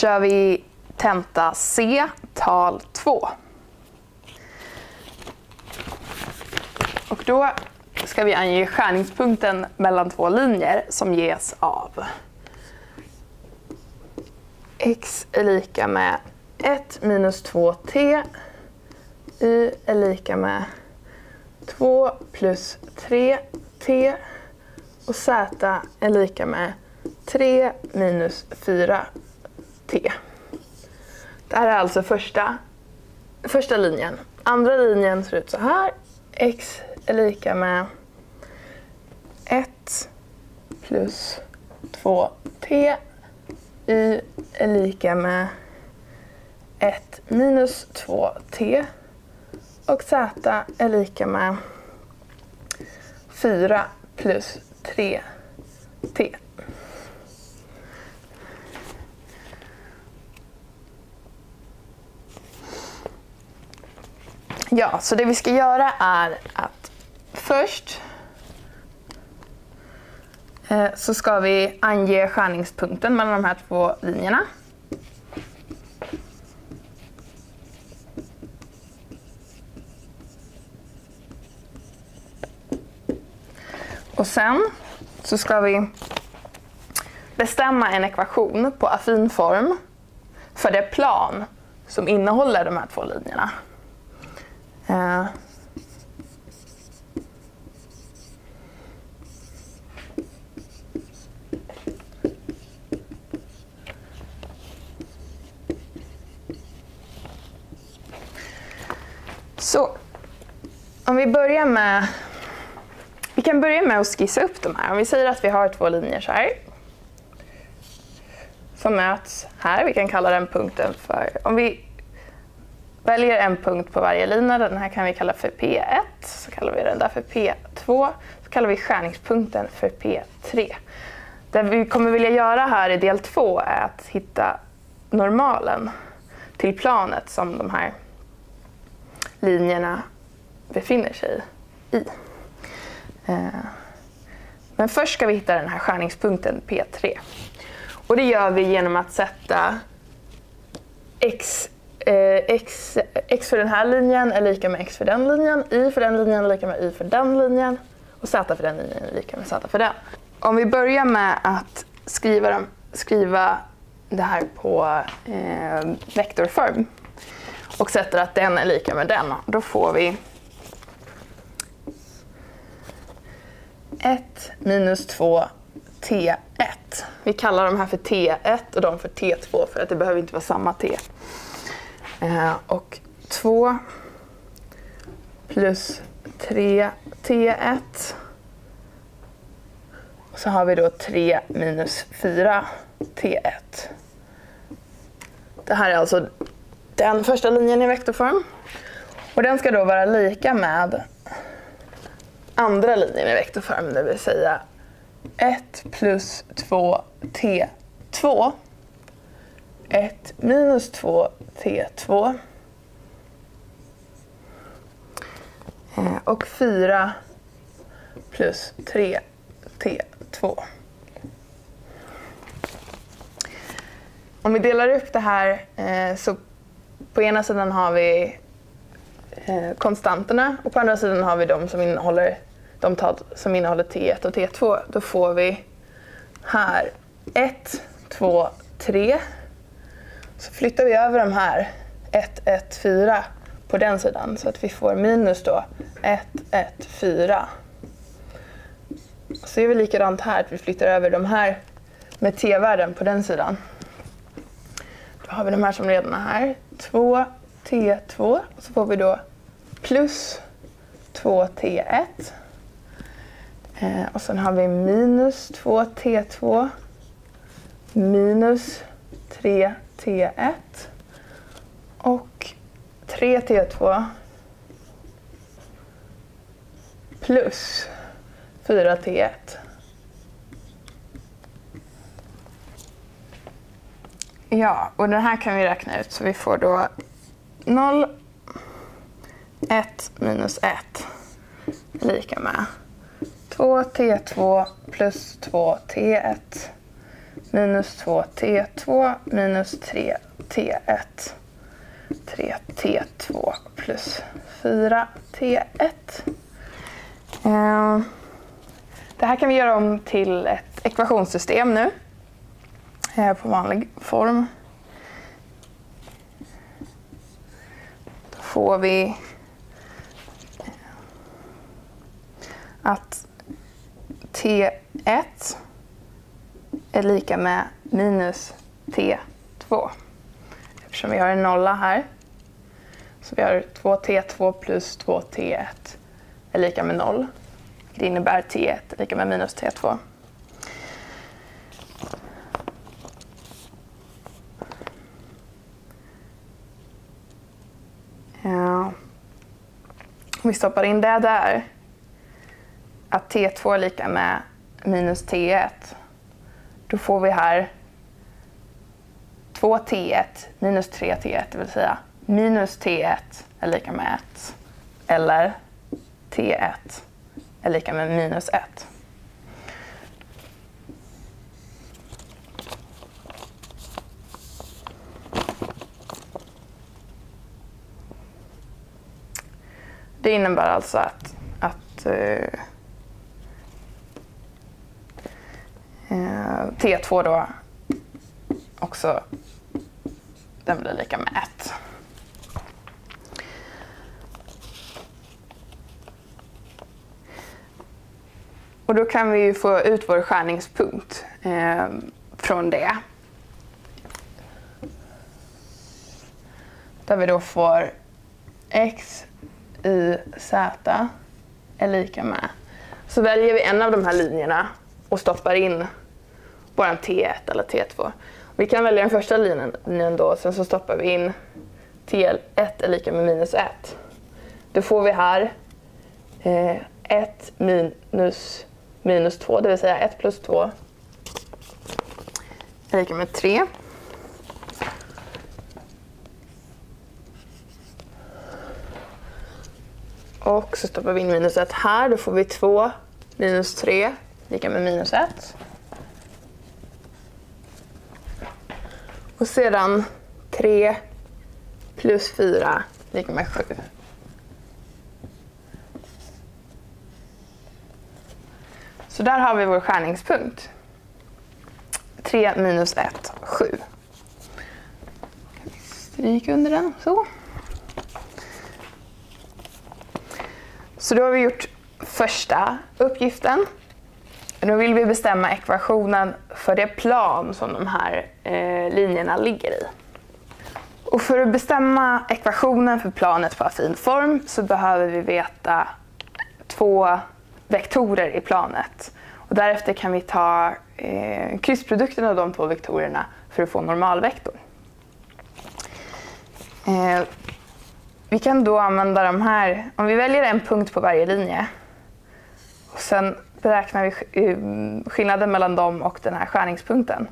kör vi tenta C, tal 2. Och då ska vi ange skärningspunkten mellan två linjer som ges av x är lika med 1 minus 2t, y är lika med 2 plus 3t och z är lika med 3 minus 4. 4t. Det här är alltså första, första linjen. Andra linjen ser ut så här. x är lika med 1 plus 2t. y är lika med 1 minus 2t. Och z är lika med 4 plus 3t. Ja, så det vi ska göra är att först eh, så ska vi ange skärningspunkten mellan de här två linjerna. Och sen så ska vi bestämma en ekvation på affin form för det plan som innehåller de här två linjerna. Eh. Så, om vi börjar med... Vi kan börja med att skissa upp de här. Om vi säger att vi har två linjer så här. Som möts här. Vi kan kalla den punkten för... Om vi väljer en punkt på varje lina. Den här kan vi kalla för P1, så kallar vi den där för P2, så kallar vi skärningspunkten för P3. Det vi kommer vilja göra här i del 2 är att hitta normalen till planet som de här linjerna befinner sig i. Eh, men först ska vi hitta den här skärningspunkten P3. Och det gör vi genom att sätta x x, x för den här linjen är lika med x för den linjen, y för den linjen är lika med y för den linjen och z för den linjen är lika med z för den. Om vi börjar med att skriva, dem, skriva det här på eh, vektorform och sätter att den är lika med den, då får vi 1 minus 2 T1. Vi kallar de här för T1 och de för T2 för att det behöver inte vara samma T. Eh, och 2 plus 3 T1. Så har vi då 3 minus 4 T1. Det här är alltså den första linjen i vektorform. Och den ska då vara lika med andra linjen i vektorform, det vill säga 1 plus 2 T2 1 minus 2 T2. Eh, och 4 plus 3 T2. Om vi delar upp det här eh, så på ena sidan har vi eh, konstanterna och på andra sidan har vi de som innehåller de tal som innehåller T1 och T2. Då får vi här 1, 2, 3 så flyttar vi över de här 1, 1, 4 på den sidan så att vi får minus då 1, 1, 4. Så gör vi likadant här, att vi flyttar över de här med t-värden på den sidan. Då har vi de här som redan är här. 2 T2 och så får vi då plus 2 T1. Eh, och sen har vi minus 2 T2 minus 3 T1 och 3 T2 plus 4 T1. Ja, och den här kan vi räkna ut så vi får då 0, 1 minus 1 lika med 2 T2 plus 2 T1 minus 2 T2 minus 3 T1. 3 T2 plus 4 T1. Eh, det här kan vi göra om till ett ekvationssystem nu eh, på vanlig form. Då får vi att T1 är lika med minus T2. Eftersom vi har en nolla här. Så vi har 2T2 plus 2T1 är lika med 0. Det innebär T1 är lika med minus T2. Ja. Om vi stoppar in det där, att T2 är lika med minus T1, då får vi här 2T1 minus 3T1, det vill säga minus T1 är lika med 1. Eller T1 är lika med minus 1. Det innebär alltså att, att eh, uh, uh, T2 då också den blir lika med 1. Och då kan vi ju få ut vår skärningspunkt eh, från det. Där vi då får x Y, z är lika med. Så väljer vi en av de här linjerna och stoppar in vår T1 eller T2. Vi kan välja den första linjen då, sen så stoppar vi in T1 är lika med minus 1. Då får vi här eh, 1 minus minus 2, det vill säga 1 plus 2 är lika med 3. Och så stoppar vi in minus 1 här, då får vi 2 minus 3 lika med minus 1. Och sedan 3 plus 4 lika med 7. Så där har vi vår skärningspunkt. 3 minus 1, 7. Stryk under den, så. Så då har vi gjort första uppgiften. Nu vill vi bestämma ekvationen för det plan som de här eh, linjerna ligger i. Och för att bestämma ekvationen för planet på affin form så behöver vi veta två vektorer i planet. Och därefter kan vi ta eh, kryssprodukten av de två vektorerna för att få normalvektorn. Eh, vi kan då använda de här, om vi väljer en punkt på varje linje och sen beräknar vi eh, skillnaden mellan dem och den här skärningspunkten.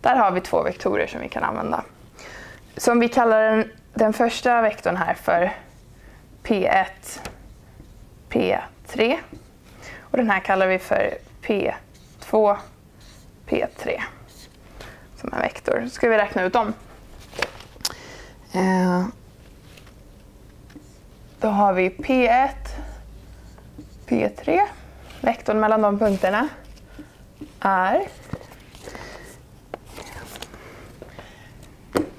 Där har vi två vektorer som vi kan använda. Så om vi kallar den, den första vektorn här för P1, P3 och den här kallar vi för P2, P3 som en vektor. Så ska vi räkna ut dem. Eh, då har vi P1, P3. Vektorn mellan de punkterna är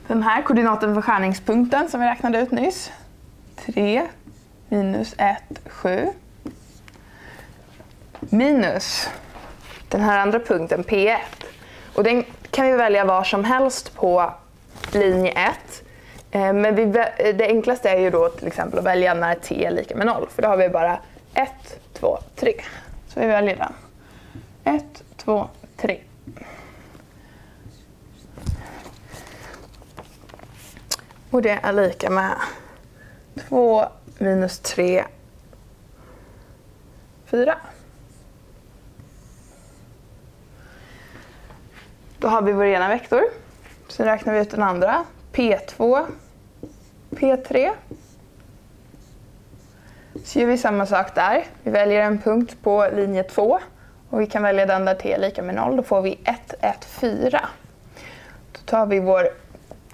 den här koordinaten för skärningspunkten som vi räknade ut nyss. 3 minus 1, 7 minus den här andra punkten, P1. Och den kan vi välja var som helst på linje 1. Eh, men vi, eh, det enklaste är ju då till exempel att välja när t är lika med 0, för då har vi bara 1, 2, 3. Så vi väljer den. 1, 2, 3. Och det är lika med 2 minus 3, 4. Då har vi vår ena vektor. Sen räknar vi ut den andra. P2, P3. Så gör vi samma sak där. Vi väljer en punkt på linje 2 Och vi kan välja den där t är lika med 0. Då får vi 1, 1, 4. Då tar vi vår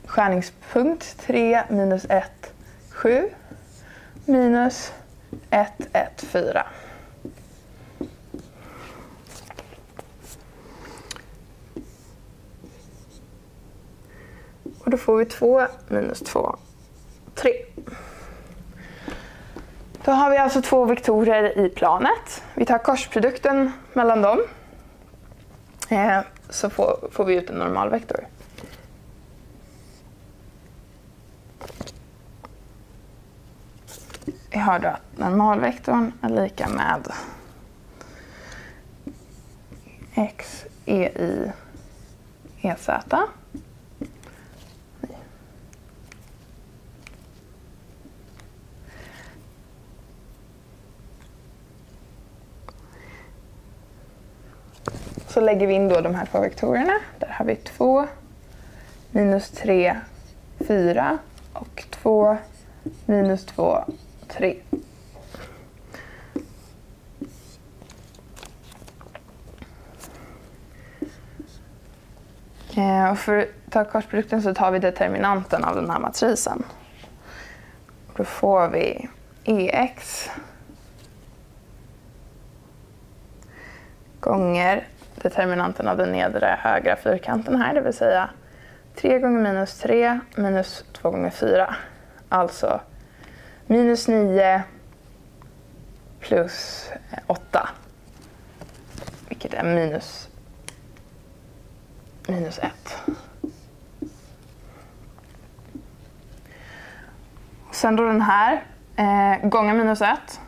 skärningspunkt 3 minus 1, 7 minus 1, 1, 4. Och då får vi 2 minus 2, 3. Då har vi alltså två vektorer i planet. Vi tar korsprodukten mellan dem. Eh, så får, får vi ut en normalvektor. Vi har då att normalvektorn är lika med x e i e z så lägger vi in då de här två vektorerna. Där har vi 2 minus 3, 4 och 2 minus 2, 3. Eh, och för att ta korsprodukten så tar vi determinanten av den här matrisen. Då får vi EX gånger determinanten av den nedre högra fyrkanten här, det vill säga 3 gånger minus 3 minus 2 gånger 4. Alltså minus 9 plus 8. Vilket är minus, minus 1. Sen då den här eh, gånger minus 1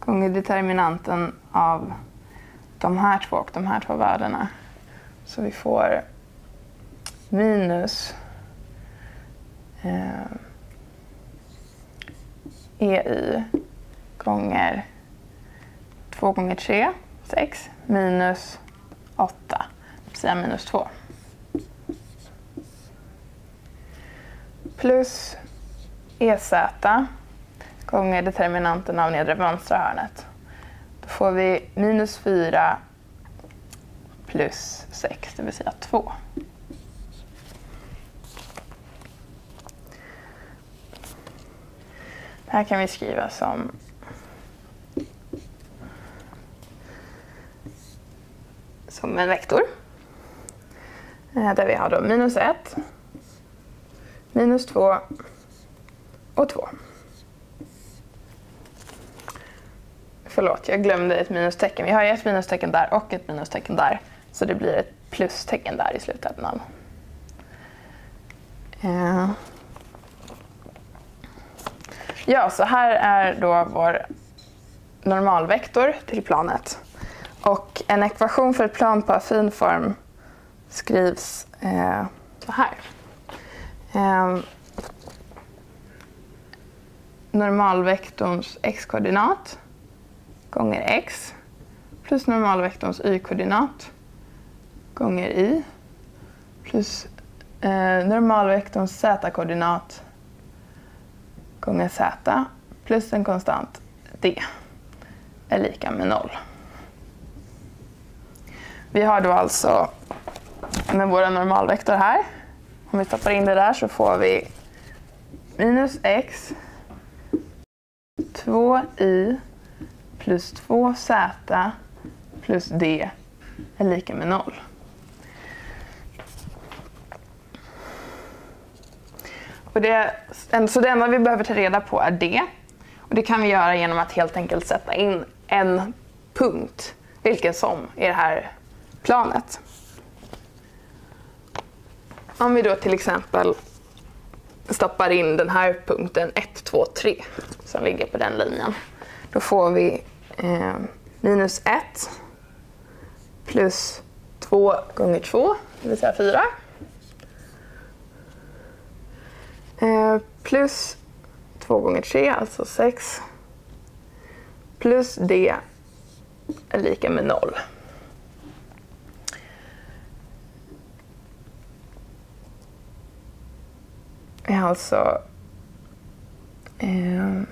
gånger determinanten av de här två och de här två värdena. Så vi får minus eh, EY gånger 2 gånger 3, 6, minus 8, det vill säga minus 2. Plus EZ gånger determinanten av nedre vänstra hörnet. Då får vi minus 4 plus 6, det vill säga 2. Det här kan vi skriva som som en vektor. Eh, där vi har då minus 1, minus 2 och 2. Förlåt, jag glömde ett minustecken. Vi har ett minustecken där och ett minustecken där. Så det blir ett plustecken där i slutändan. Eh. Ja. så här är då vår normalvektor till planet. Och en ekvation för ett plan på affin form skrivs eh, så här. Eh, normalvektorns x-koordinat gånger x plus normalvektorns y-koordinat gånger y plus eh, normalvektorns z-koordinat gånger z plus en konstant d är lika med noll. Vi har då alltså med våra normalvektor här, om vi stoppar in det där så får vi minus x 2i plus 2z plus d är lika med 0. Och det, så det enda vi behöver ta reda på är d. Och det kan vi göra genom att helt enkelt sätta in en punkt, vilken som, i det här planet. Om vi då till exempel stoppar in den här punkten 1, 2, 3 som ligger på den linjen. Då får vi eh, minus 1 plus 2 gånger 2, det vill säga 4. Eh, plus 2 gånger 3, alltså 6. Plus d är lika med 0. är alltså eh,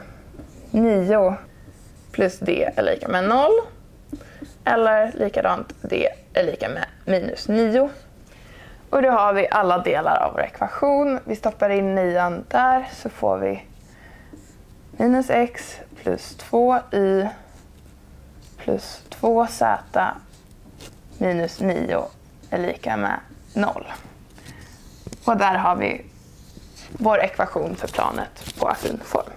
9 plus d är lika med 0. eller likadant d är lika med minus 9. Och då har vi alla delar av vår ekvation. Vi stoppar in 9 där så får vi minus x plus 2y plus 2z minus 9 är lika med 0. Och där har vi vår ekvation för planet på affin form.